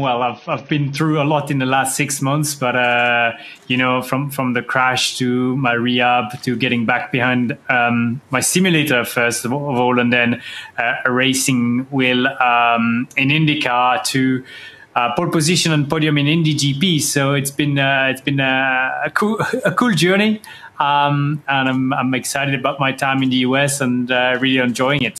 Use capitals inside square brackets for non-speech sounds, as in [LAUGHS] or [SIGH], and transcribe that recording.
Well, I've I've been through a lot in the last six months, but uh, you know, from from the crash to my rehab to getting back behind um, my simulator first of all, and then uh, a racing wheel um, in IndyCar to uh, pole position and podium in IndyGP. So it's been uh, it's been a, a cool [LAUGHS] a cool journey, um, and I'm I'm excited about my time in the US and uh, really enjoying it.